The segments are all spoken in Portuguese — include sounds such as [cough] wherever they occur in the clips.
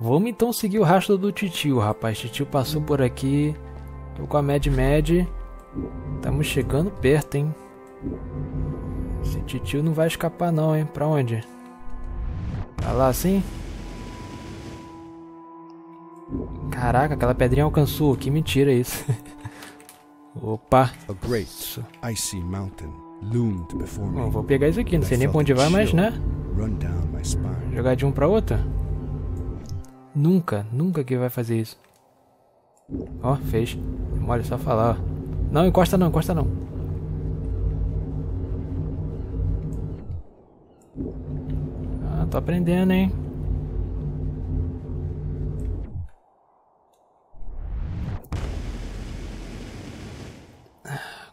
Vamos então seguir o rastro do titio, rapaz. Titio passou por aqui. Tô com a Mad Mad. Estamos chegando perto, hein? Esse titio não vai escapar não, hein? Pra onde? Tá lá assim? Caraca, aquela pedrinha alcançou. Que mentira isso. [laughs] Opa. A great icy mountain loomed before me. Bom, vou pegar isso aqui. Não sei nem pra onde vai, mas né? Jogar de um pra outro? Nunca, nunca que vai fazer isso. Ó, fez. Mole só falar, ó. Não, encosta não, encosta não. Ah, tô aprendendo, hein.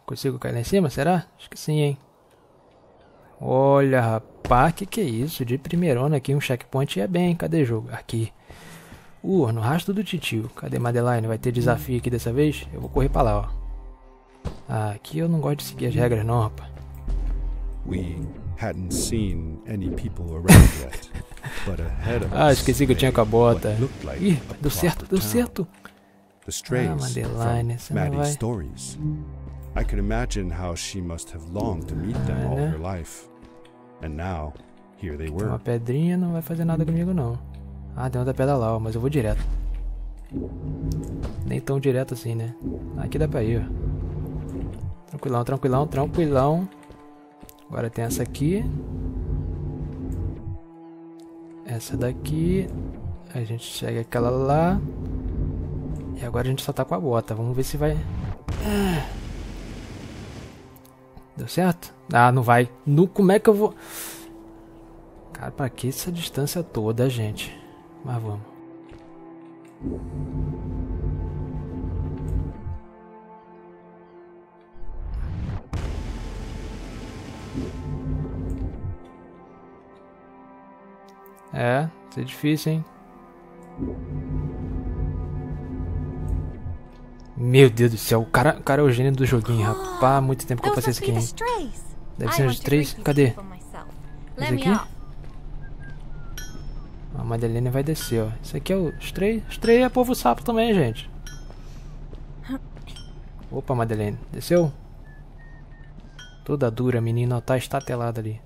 Consigo cair lá em cima, será? Acho que sim, hein. Olha, rapaz, que que é isso? De primeirona aqui, um checkpoint é bem. Cadê jogo? Aqui. Uh, no rastro do titio. Cadê Madeline? Vai ter desafio aqui dessa vez? Eu vou correr pra lá, ó. Ah, aqui eu não gosto de seguir as regras não, rapaz. We hadn't seen any people around yet. [laughs] But ahead of Ah, esqueci que eu tinha com a bota. Ih, deu certo, deu certo. Ah, Madeline, você from não Maddie's vai- stories. I can imagine how she must have longed to meet them Ah, all né? her life. And now, here they were. uma pedrinha, não vai fazer nada comigo não. Ah, tem outra pedra lá, ó, mas eu vou direto. Nem tão direto assim, né? Aqui dá pra ir, ó. Tranquilão, tranquilão, tranquilão. Agora tem essa aqui. Essa daqui. A gente chega aquela lá. E agora a gente só tá com a bota. Vamos ver se vai. Ah. Deu certo? Ah, não vai. No, como é que eu vou. Cara, pra que essa distância toda, gente? Mas vamos. É, isso é difícil, hein? Meu Deus do céu, o cara, o cara é o gênio do joguinho, rapaz. Há muito tempo que eu passei isso aqui, hein? Deve ser to três. Cadê? Esse aqui? Madeline vai descer, ó. Isso aqui é o Stray. Stray é povo sapo também, gente. Opa, Madeline. Desceu? Toda dura, menina tá estatelada ali.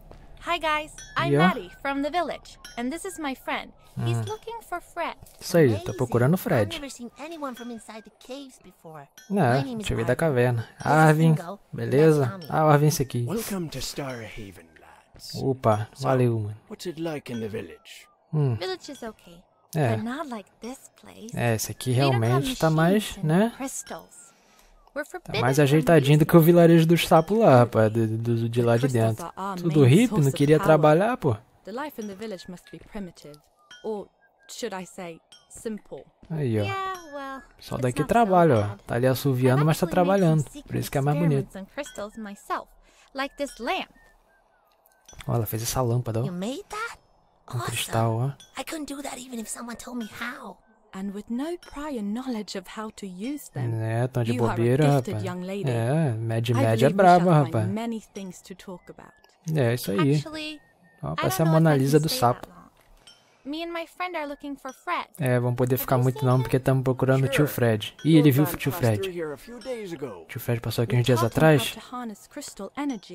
Hi guys, I'm Yeah? Maddie from the village, and this is my friend. He's looking for Fred. Isso aí, Amazing. procurando o I've Fred. never seen anyone from inside the caves before. Não, ver da caverna. Arvin, beleza? Ah, o Arvin esse aqui. Welcome to Starhaven, lads. Opa, valeu, mano. What's it like in the village? Hum, é. but not like this place. É, esse aqui realmente tá mais, né? Tá mais ajeitadinho do que o vilarejo dos sapos lá, rapaz. Do, do- de lá de dentro. Tudo hippie, não queria trabalhar, pô. Aí, ó. Só daqui trabalho, ó. Tá ali assoviando, mas tá trabalhando. Por isso que é mais bonito. Ó, ela fez essa lâmpada, ó. Awesome. cristal, ó. I couldn't do that even if someone told me how. And with no prior knowledge of how to use them, É, tão de you are a bobeira, gifted rapaz. young lady. É, Mad I Mad é braba, rapaz. find many things to talk about. É, isso aí. Actually, parece don't a Mona Lisa do sapo. that long. Me and my friend are looking for Fred. É, vamos poder ficar muito não, porque estamos procurando o tio. Fred. Ih, ele viu o tio Fred. O tio Fred passou aqui uns dias atrás.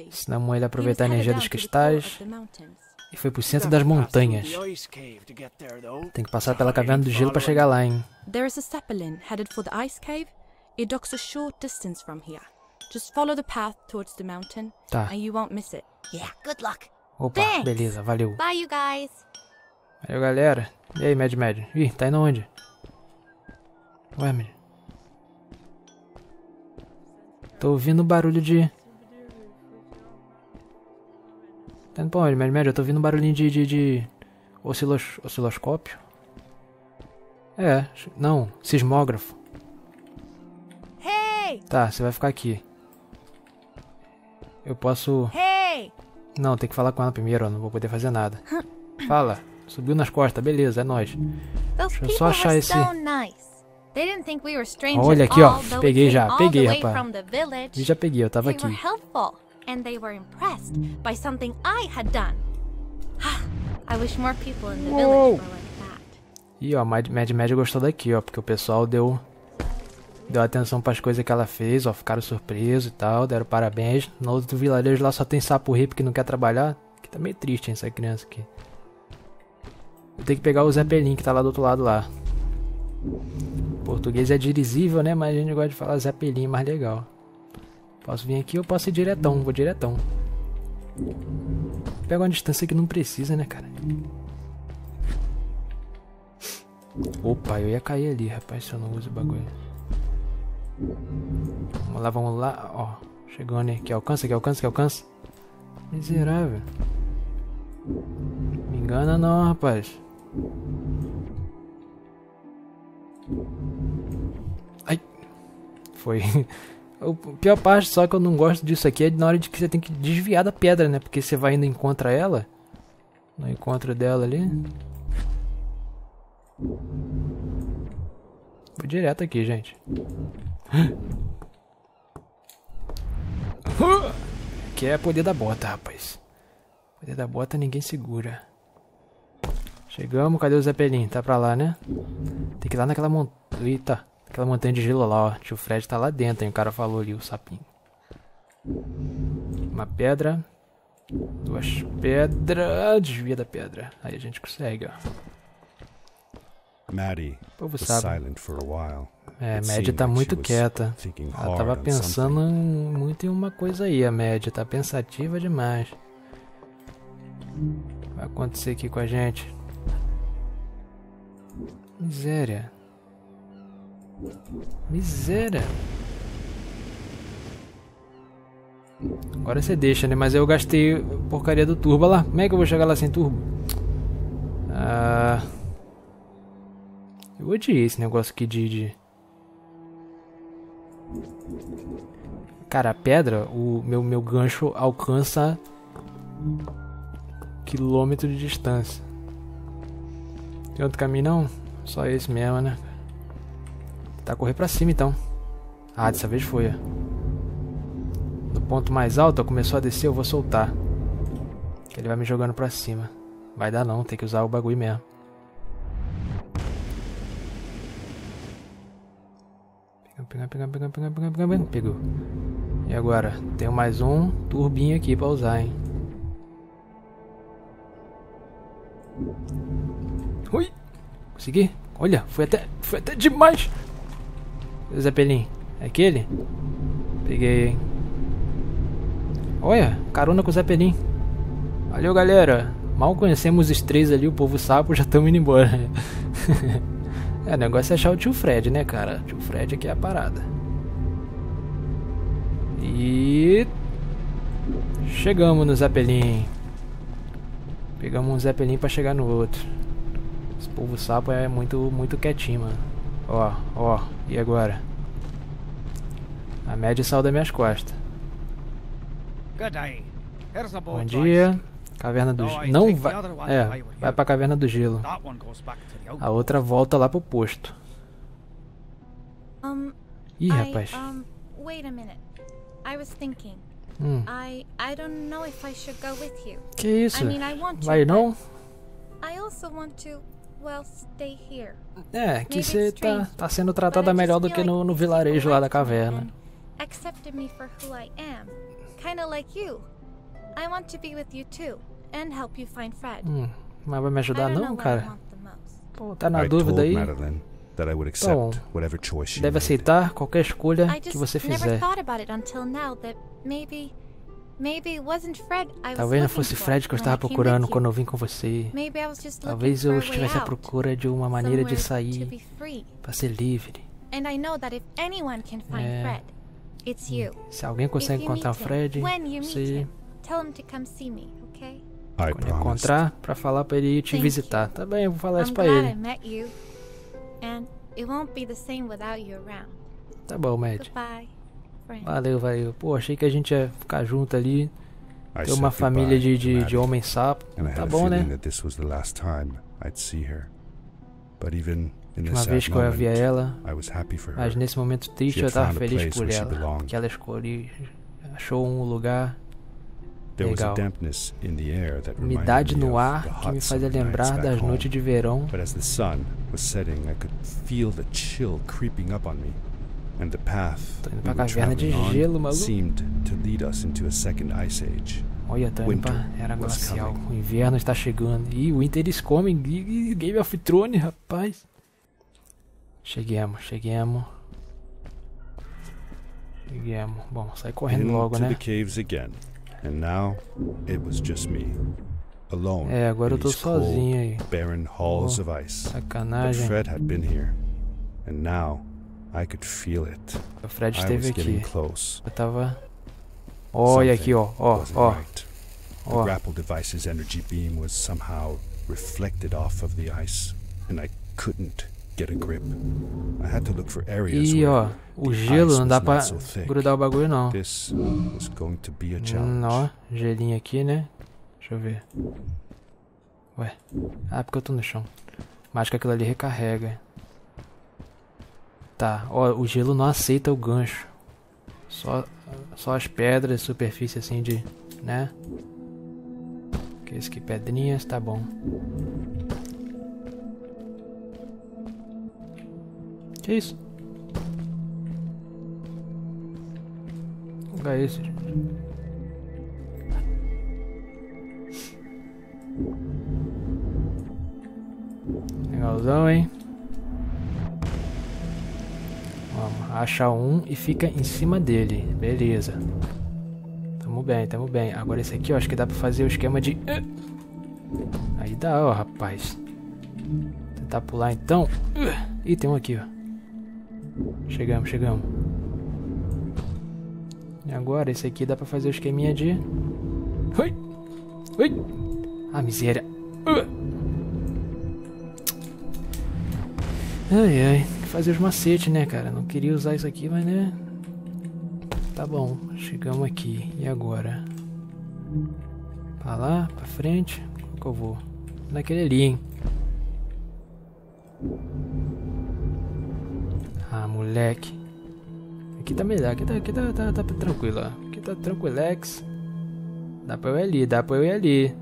Ensinamos ele a aproveitar a energia dos cristais. E foi pro centro das montanhas. Tem que passar pela caverna do gelo pra chegar lá, hein? There is a zeppelin headed for the ice cave. It docks a short distance from here. Just follow the path towards the mountain, Tá. and you won't miss it. Yeah, good luck. Opa, Thanks. beleza, valeu. Bye, you guys. Valeu, galera. E aí, Mad Mad? Ih, tá indo onde? Ué, Mad. Tô ouvindo barulho de... Onde, Mad Mad? Eu tô ouvindo barulhinho de... de, de... Oscilos... Osciloscópio? É, não, sismógrafo. Hey! Tá, você vai ficar aqui. Eu posso... Hey! Não, tem que falar com ela primeiro, eu não vou poder fazer nada. [coughs] Fala. Subiu nas costas, beleza, é nóis. Deixa eu só achar esse- Olha aqui, ó. Peguei já, peguei, rapaz. E já peguei, eu tava aqui. And they were impressed by something I had done. [sighs] I wish more people in the Whoa. village were like that. Ih, ó, Mad Mad Mad gostou daqui, ó, porque o pessoal deu deu atenção pras coisas que ela fez, ó, ficaram surpresos e tal, deram parabéns. No outro vilarejo lá só tem sapo rei porque não quer trabalhar. Que tá meio triste, hein, essa criança aqui. Vou ter que pegar o Zeppelin que tá lá do outro lado lá. Português é dirisível, né? Mas a gente gosta de falar Zeppelin mais legal. Posso vir aqui ou posso ir diretão, vou diretão. Pega uma distância que não precisa, né, cara? Opa, eu ia cair ali, rapaz, se eu não uso o bagulho. Vamos lá, vamos lá. Ó, chegando aí. Que alcança, que alcança, que alcança. Miserável. Me engana não, rapaz. Ai. Foi. [laughs] O pior parte, só que eu não gosto disso aqui, é na hora de que você tem que desviar da pedra, né? Porque você vai indo encontra ela. No encontro dela ali. Vou direto aqui, gente. Que é poder da bota, rapaz. Poder da bota ninguém segura. Chegamos, cadê o Zeppelin? Tá pra lá, né? Tem que ir lá naquela montanha. Eita, aquela montanha de gelo lá, ó. Tio Fred tá lá dentro, hein? O cara falou ali, o sapinho. Uma pedra. Duas pedras. Desvia da pedra. Aí a gente consegue, ó. Maddie Povo was sabe. silent for a while. É, a seemed tá muito quieta. Ela tava pensando muito em uma coisa aí, a média. Tá pensativa demais. Vai acontecer aqui com a gente. Miséria. Miséria. Agora você deixa, né? Mas eu gastei porcaria do turbo. Olha lá, como é que eu vou chegar lá sem turbo? Ah. Eu odiei esse negócio aqui de. de... Cara, a pedra, o meu, meu gancho alcança quilômetro de distância. Tem outro caminho não? Só esse mesmo, né? Tá correr pra cima então. Ah, dessa vez foi. No ponto mais alto, começou a descer, eu vou soltar. Que ele vai me jogando pra cima. Vai dar não, tem que usar o bagulho mesmo. Pega, pega, pega, pega, pega, pega, pega. Pegou. E agora? Tenho mais um turbinho aqui pra usar, hein? Ui! Consegui? Olha, foi até, foi até demais! Zeppelin, é aquele? Peguei, hein? Olha, carona com o Zeppelin. Valeu, galera. Mal conhecemos os três ali, o povo sapo, já estamos indo embora. [laughs] é, o negócio é achar o tio Fred, né, cara? O tio Fred aqui é a parada. E. Chegamos no Zeppelin. Pegamos um Zeppelin pra chegar no outro. Esse povo sapo é muito, muito quietinho, mano. Ó, ó, e agora? A média saiu das minhas costas. Bom dia. Caverna do Gelo. Não vai. É, vai pra Caverna do Gelo. A outra volta lá pro posto. Ih, rapaz. um, wait a minute. I was thinking. Hum, I, I don't know if I should go with you. que isso? I mean, I want to. Vai não? I also want to, well, stay here. É, que você tá, tá sendo tratada melhor do que no, no vilarejo lá da caverna. and Accepted me for who I am. Kinda like you. I want to be with you too. And help you find Fred. Hum, mas vai me ajudar não, cara? Pô, tá na dúvida aí? Bom, she Deve aceitar qualquer escolha que você fizer. Talvez não fosse Fred que eu estava procurando quando you. eu vim com você. Talvez eu estivesse à procura de uma maneira de sair be free. pra ser livre. And I know that if anyone can find É. Fred, it's you. Se alguém consegue encontrar o Fred, você quando encontrar pra falar pra ele ir te visitar. Tá bem, eu vou falar isso I ele. met you. And it won't be the same without you around. Tá bom, Matt. Friend. Valeu, valeu. Pô, achei que a gente ia ficar junto ali. I Ter uma família de, de, de homem sapo. Tá bom, né? Uma vez que eu via ela, I was happy for her. mas nesse momento triste eu had tava found a feliz por ela. Que ela escolheu, achou um lugar There was a Legal. dampness in the air that reminded Umidade no ar que me fazia lembrar das noites de verão. But as the sun was setting, I could feel the chill creeping up on me, and the path Tô indo we pra caverna de gelo, maluco. seemed to lead us into a second ice age. Olha, indo pra Winter era glacial. coming. O inverno está chegando. Ih, o Inter eles comem. Ih, Game of Thrones, rapaz. Cheguemos, cheguemos. Cheguemos. Bom, sai correndo logo, né? the caves again, and now it was just me, alone É, agora eu tô sozinho aí. barren halls Oh, of ice. But Sacanagem. Fred had been here, and now I could feel it. O Fred esteve aqui. close. Eu tava. Olha aqui, ó, ó, ó, right. The ó. grapple device's energy beam was somehow reflected off of the ice, and I couldn't get a grip. I had to look for areas where ó. O gelo não dá pra not so grudar o bagulho, não. This was going to be a Hum, challenge. ó, gelinho aqui, né? Deixa eu ver. Ué. Ah, porque eu tô no chão. Mas que aquilo ali recarrega. Tá, ó, o gelo não aceita o gancho. Só, só as pedras, superfície assim de. né? Que isso que pedrinhas, tá bom. Que isso? Que lugar é esse? Legalzão, hein? Acha um e fica em cima dele. Beleza. Tamo bem, tamo bem. Agora esse aqui, ó, acho que dá pra fazer o esquema de... Aí dá, ó, rapaz. Tentar pular então. Ih, tem um aqui, ó. Chegamos, chegamos. E agora esse aqui dá pra fazer o esqueminha de... Ui! Ui! Ah, miséria. Ai, ai. Fazer os macetes, né, cara? Não queria usar isso aqui, mas né... Tá bom. Chegamos aqui. E agora? Pra lá, pra frente. Qual que eu vou? Naquele ali, hein? Ah, moleque. Aqui tá melhor. Aqui tá, aqui tá, tá, tá tranquilo, ó. Aqui tá tranquilex. Dá pra eu ir ali, dá pra eu ir ali.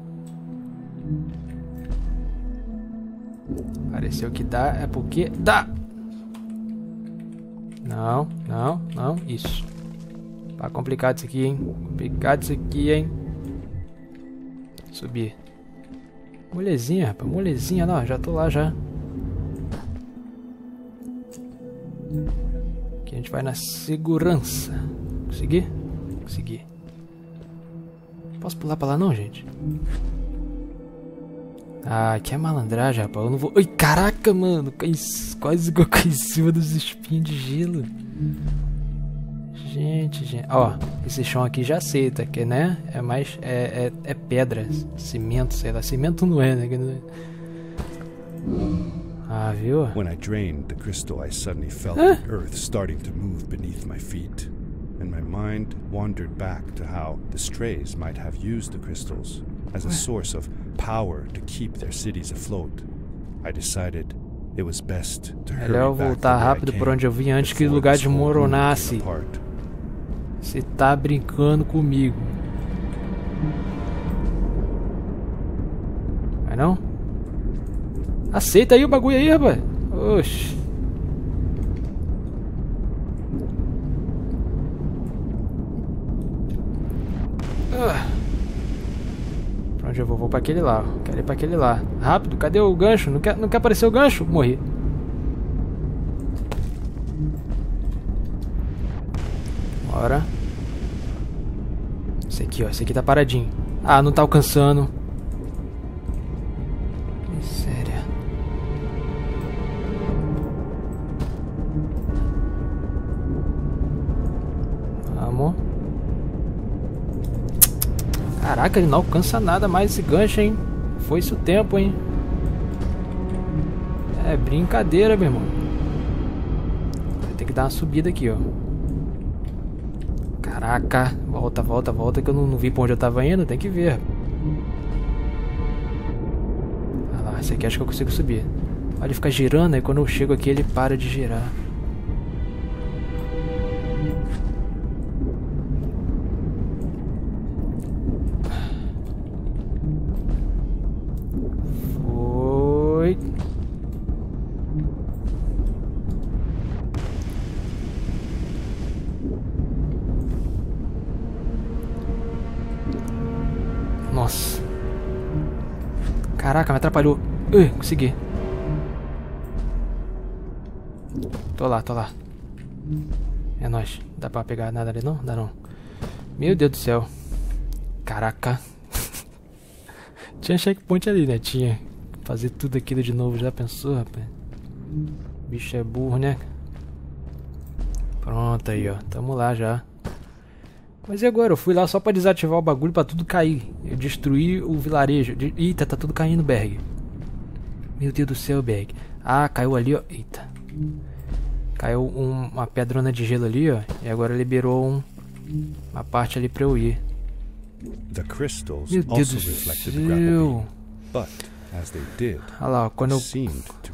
Pareceu que dá, é porque dá. Não, não, não, isso. Tá complicado isso aqui, hein? Complicado isso aqui, hein? Subir. Molezinha, rapaz, molezinha, não, já tô lá já. Aqui a gente vai na segurança. Consegui? Consegui. Posso pular pra lá não, gente? Ah, que é malandragem, rapaz. Eu não vou. Ai, caraca, mano. Quase que eu caí em cima dos espinhos de gelo. Gente, gente. Ó, esse chão aqui já aceita, que né? É mais. É, é, é pedra, cimento, sei lá. Cimento não é, né? É- Ah, viu? When I drained the crystal, I suddenly felt Huh? the earth starting to move beneath my feet. And my mind wandered back to how the strays might have used the crystals as a source of power to keep their cities afloat. I decided it was best to hurry Melhor voltar rápido por onde eu vim antes que o lugar desmoronasse. Você tá brincando comigo. Vai não? Aceita aí o bagulho aí, rapaz. Oxi. Ah. Eu vou? Vou pra aquele lá. Quero ir pra aquele lá. Rápido, cadê o gancho? Não quer, não quer aparecer o gancho? Morri. Bora. Esse aqui, ó. Esse aqui tá paradinho. Ah, não tá alcançando. Caraca, ele não alcança nada mais esse gancho, hein? Foi isso o tempo, hein? É brincadeira, meu irmão. Vai ter que dar uma subida aqui, ó. Caraca, volta, volta, volta que eu não, não vi pra onde eu tava indo, tem que ver. Ah lá, esse aqui acho que eu consigo subir. Olha, ele fica girando e quando eu chego aqui ele para de girar. Caraca, me atrapalhou. Ui, consegui. Tô lá, tô lá. É nóis. Dá pra pegar nada ali não? Dá não. Meu Deus do céu. Caraca. [laughs] Tinha checkpoint ali, né? Tinha. Fazer tudo aquilo de novo, já pensou, rapaz? Bicho é burro, né? Pronto aí, ó. Tamo lá já. Mas e agora? Eu fui lá só pra desativar o bagulho pra tudo cair. Eu destruí o vilarejo. De... Eita, tá tudo caindo, Berg. Meu Deus do céu, Berg. Ah, caiu ali, ó. Eita. Caiu um- uma pedrona de gelo ali, ó. E agora liberou um, uma parte ali pra eu ir. The crystals Meu Deus also do reflected the grapple céu. beam, but as they did, Olha lá, ó. Quando eu,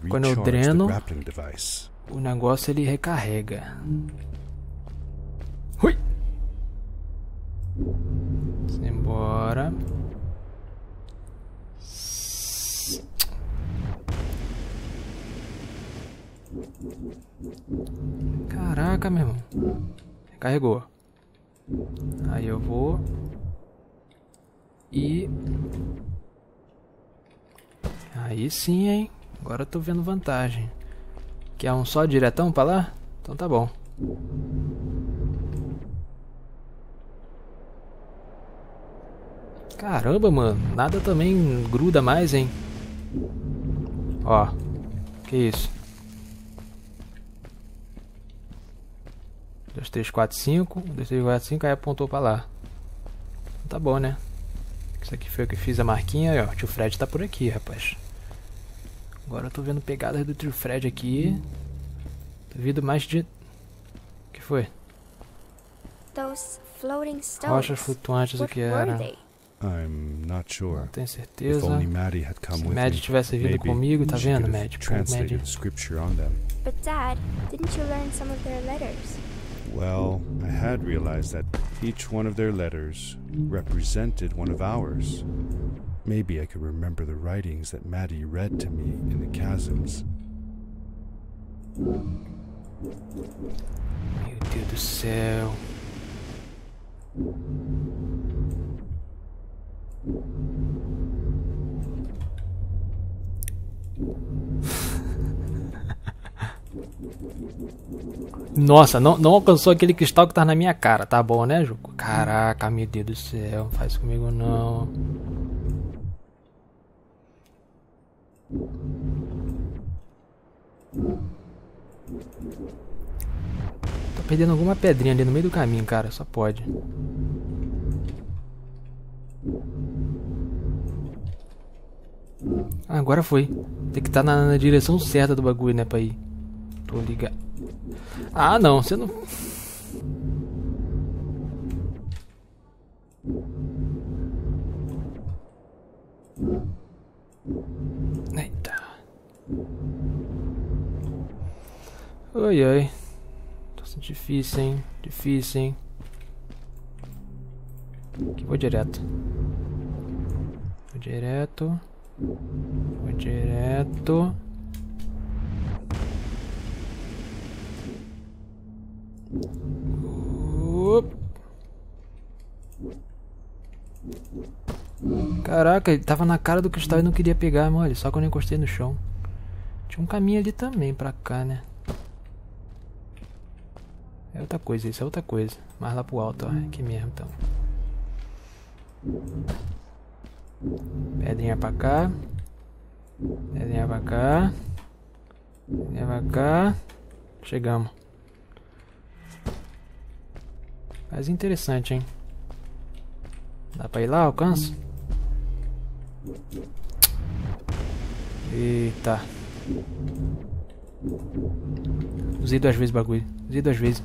quando eu dreno- o negócio ele recarrega. Ui! Simbora. Caraca, meu irmão. Carregou. Aí eu vou. E. Aí sim, hein? Agora eu tô vendo vantagem. Quer um só diretão pra lá? Então tá bom. Caramba, mano. Nada também gruda mais, hein? Ó. Que isso? 2, 3, 4, 5. 2, 3, 4, 5. Aí apontou pra lá. Tá bom, né? Isso aqui foi o que fiz a marquinha. Aí, ó. O tio Fred tá por aqui, rapaz. Agora eu tô vendo pegadas do tio Fred aqui. Vendo mais de. O que foi? Those floating stones. Rochas flutuantes, o que era? They? I'm not sure. Não tenho If certeza. only Maddie had come Se with Maddie me, tivesse vindo maybe comigo, tá vendo, Maddie? Translated Maddie. scripture on them. But Dad, didn't you learn some of their letters? Well, I had realized that each one of their letters represented one of ours. Maybe I could remember the writings that Maddie read to me in the chasms. Meu Deus do céu. Nossa, não, não alcançou aquele cristal que tá na minha cara, tá bom, né, Juco? Caraca, meu Deus do céu, não faz comigo não. Tô perdendo alguma pedrinha ali no meio do caminho, cara, só pode. Ah, agora foi. Tem que estar na, na direção certa do bagulho, né, pra ir. Tô ligado. Ah, não, você não. Eita. Oi, oi. Tá sendo difícil, hein? Difícil, hein? Aqui vou direto. Vou direto. Vou direto. Caraca, ele tava na cara do cristal e não queria pegar, mole. Só quando eu encostei no chão. Tinha um caminho ali também pra cá, né? É outra coisa, isso é outra coisa. Mais lá pro alto, ó. Aqui mesmo, então. Pedrinha pra cá. Pedrinha pra cá. Pedrinha pra cá. Chegamos. Mas interessante, hein? Dá pra ir lá? Alcança? Eita. Usei duas vezes o bagulho. Usei duas vezes.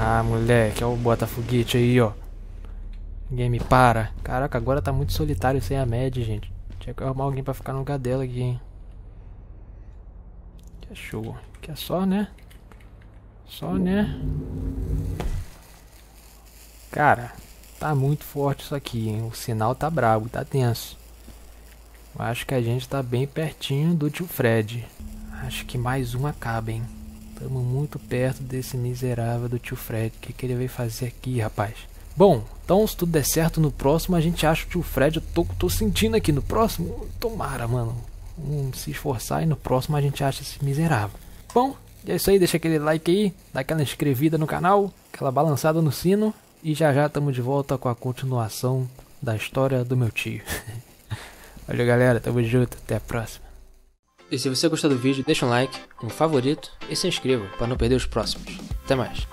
Ah, moleque, olha o bota-foguete aí, ó. Ninguém me para. Caraca, agora tá muito solitário sem a média, gente. Tinha que arrumar alguém pra ficar no lugar dela aqui, hein. Que é show. Que é só, né? Só, né? Cara, Tá muito forte isso aqui, hein? O sinal tá brabo, tá tenso. Eu acho que a gente tá bem pertinho do tio Fred. Acho que mais um acaba, hein? Tamo muito perto desse miserável do tio Fred. O que, que ele veio fazer aqui, rapaz? Bom, então se tudo der certo no próximo, a gente acha o tio Fred. Eu tô, tô sentindo aqui no próximo. Tomara, mano. Vamos se esforçar e no próximo a gente acha esse miserável. Bom, é isso aí. Deixa aquele like aí, dá aquela inscrevida no canal, aquela balançada no sino. E já já estamos de volta com a continuação da história do meu tio. [laughs] Valeu, galera. Tamo junto. Até a próxima. E se você gostou do vídeo, deixa um like, um favorito e se inscreva para não perder os próximos. Até mais.